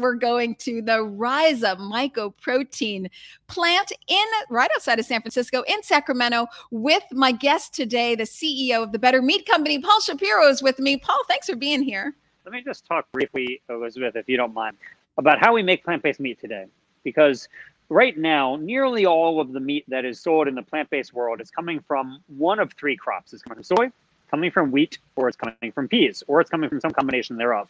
we're going to the Rhiza mycoprotein plant in right outside of San Francisco in Sacramento with my guest today, the CEO of the Better Meat Company, Paul Shapiro is with me. Paul, thanks for being here. Let me just talk briefly, Elysabeth, if you don't mind, about how we make plant-based meat today. Because right now, nearly all of the meat that is sold in the plant-based world is coming from one of three crops. It's coming from soy, coming from wheat, or it's coming from peas, or it's coming from some combination thereof.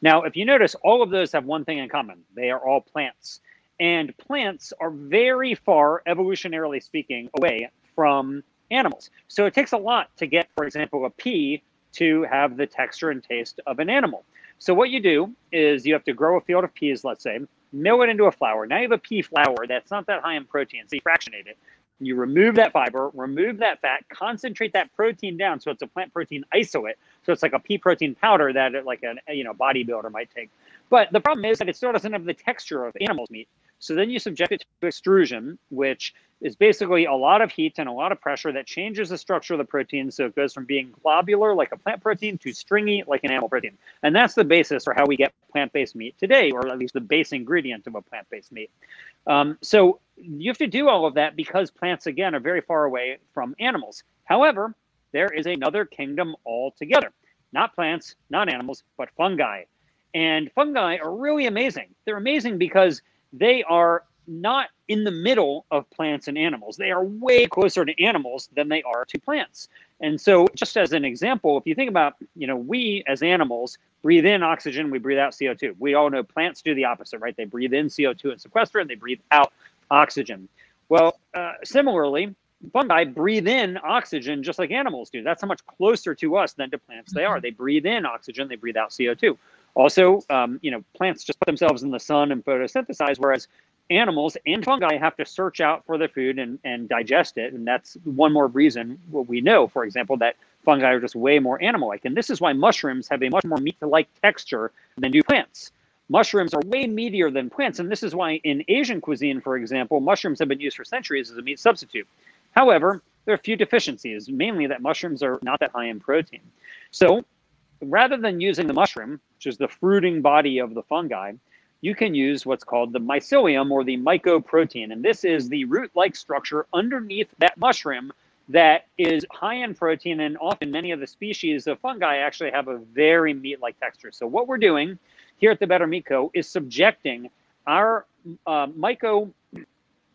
Now, if you notice, all of those have one thing in common. They are all plants. And plants are very far, evolutionarily speaking, away from animals. So it takes a lot to get, for example, a pea to have the texture and taste of an animal. So what you do is you have to grow a field of peas, let's say, mill it into a flour. Now you have a pea flour that's not that high in protein, so you fractionate it. You remove that fiber, remove that fat, concentrate that protein down so it's a plant protein isolate. So it's like a pea protein powder that like a you know bodybuilder might take. But the problem is that it still doesn't have the texture of animal's meat. So then you subject it to extrusion, which is basically a lot of heat and a lot of pressure that changes the structure of the protein. So it goes from being globular like a plant protein to stringy like an animal protein. And that's the basis for how we get plant based meat today, or at least the base ingredient of a plant based meat. Um, so you have to do all of that because plants, again, are very far away from animals. However, there is another kingdom altogether. Not plants, not animals, but fungi. And fungi are really amazing. They're amazing because they are not in the middle of plants and animals. They are way closer to animals than they are to plants. And so, just as an example, if you think about, you know, we as animals breathe in oxygen, we breathe out CO2. We all know plants do the opposite, right? They breathe in CO2 and sequester, and they breathe out oxygen. Well, uh, similarly, fungi breathe in oxygen just like animals do. That's how much closer to us than to plants they are. Mm-hmm. They breathe in oxygen, they breathe out CO2. Also, um, you know, plants just put themselves in the sun and photosynthesize, whereas animals and fungi have to search out for the food and, and digest it. And that's one more reason what we know, for example, that fungi are just way more animal-like. And this is why mushrooms have a much more meat-like texture than do plants. Mushrooms are way meatier than plants. And this is why in Asian cuisine, for example, mushrooms have been used for centuries as a meat substitute. However, there are a few deficiencies, mainly that mushrooms are not that high in protein. So rather than using the mushroom, which is the fruiting body of the fungi, you can use what's called the mycelium or the mycoprotein. And this is the root-like structure underneath that mushroom that is high in protein and often many of the species of fungi actually have a very meat-like texture. So what we're doing here at the Better Meat Co. is subjecting our uh, myco,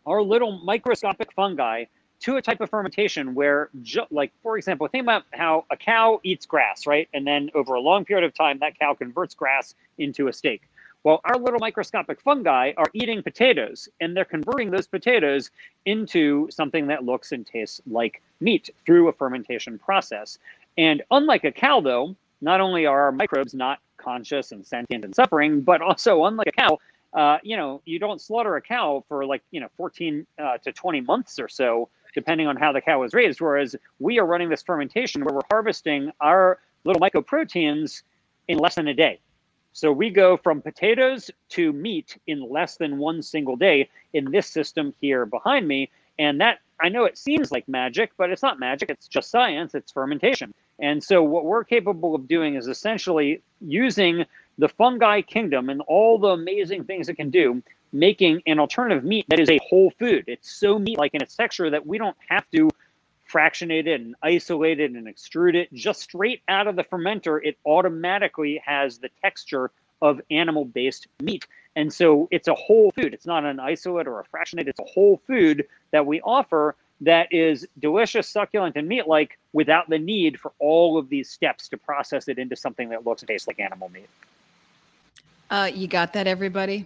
our little microscopic fungi to a type of fermentation where, like, for example, think about how a cow eats grass, right? And then over a long period of time, that cow converts grass into a steak. Well, our little microscopic fungi are eating potatoes, and they're converting those potatoes into something that looks and tastes like meat through a fermentation process. And unlike a cow, though, not only are our microbes not conscious and sentient and suffering, but also, unlike a cow, uh, you know, you don't slaughter a cow for like, you know, 14 uh, to 20 months or so depending on how the cow was raised. Whereas we are running this fermentation where we're harvesting our little mycoproteins in less than a day. So we go from potatoes to meat in less than one single day in this system here behind me. And that I know it seems like magic, but it's not magic. It's just science. It's fermentation. And so what we're capable of doing is essentially using the fungi kingdom and all the amazing things it can do making an alternative meat that is a whole food. It's so meat-like in its texture that we don't have to fractionate it and isolate it and extrude it. Just straight out of the fermenter, it automatically has the texture of animal-based meat. And so it's a whole food. It's not an isolate or a fractionate. It's a whole food that we offer that is delicious, succulent, and meat-like without the need for all of these steps to process it into something that looks and tastes like animal meat. Uh, you got that, everybody?